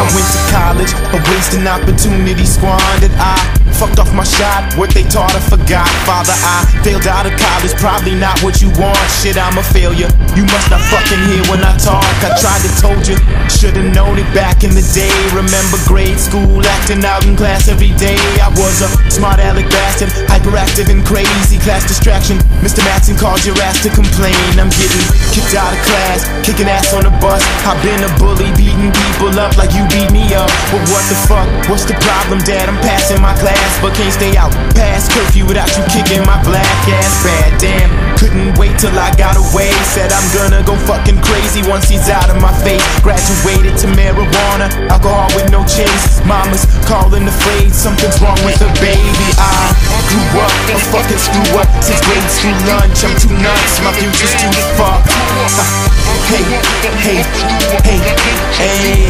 I went to college, a wasting opportunity squandered. I fucked off my shot, what they taught I forgot. Father, I failed out of college, probably not what you want. Shit, I'm a failure. You must not fucking hear when I talk. I tried to told you, should've known it back in the day. Remember grade school, acting out in class every day. I was a smart aleck bastard, hyperactive and crazy. Class distraction. Mr. Matson called your ass to complain. I'm getting kicked out of class, kicking ass on the bus. I've been a bully, beating people up like you beat me up. But what the fuck? What's the problem, Dad? I'm passing my class, but can't stay out past curfew without you kicking my black ass. Bad damn. Couldn't wait till I got away. Said I'm gonna go fucking crazy once he's out of my face. Graduated to marijuana, alcohol with no chase. Mama's calling afraid something's wrong with the baby. I grew up a fucking screw up since grade school lunch. I'm too nuts, my future's too hey, hey, hey, hey, hey,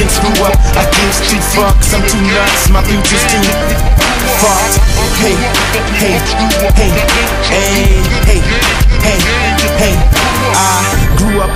fucking screw up. I give two fucks. I'm too nuts, my future's too fucked. Hey, hey, hey, hey, hey, hey, hey. Up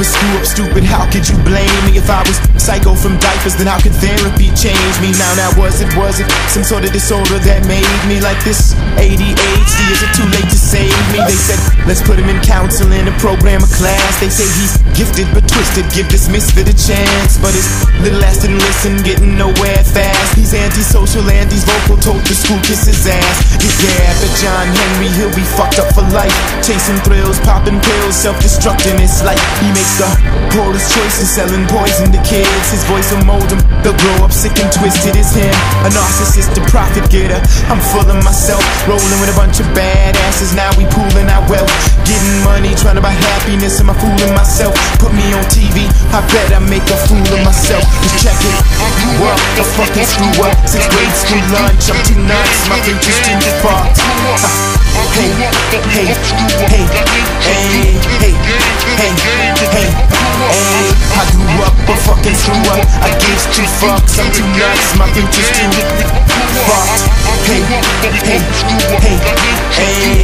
a screw up stupid. How could you blame me if I was psycho from diapers? Then how could therapy change me? Now, now was it was it some sort of disorder that made me like this? ADHD? Is it too late to save me? They said let's put him in counseling, a program, a class. They say he's gifted but twisted. Give this misfit a chance, but his little ass didn't listen, getting nowhere fast. He's antisocial and he's vocal. Told the school kiss his ass. Dad, but Jon Henry, he'll be fucked up for life. Chasing thrills, popping pills, self-destructing his life. He makes the poorest choices, selling poison to kids. His voice will mold them. They'll grow up sick and twisted as him. A narcissist, a profit getter. I'm full of myself, rolling with a bunch of badasses. Now we pooling our wealth, getting money, trying to buy happiness. Am I fooling myself? Put me on TV, I bet I make a fool of myself. Just check it. Grew up, a fucking screw up. Sixth grade school lunch, I'm too nuts. My future's too. Hey, hey, hey, hey, hey, hey, hey, fucks. I'm too nuts. My future's too hey, hey, hey, hey.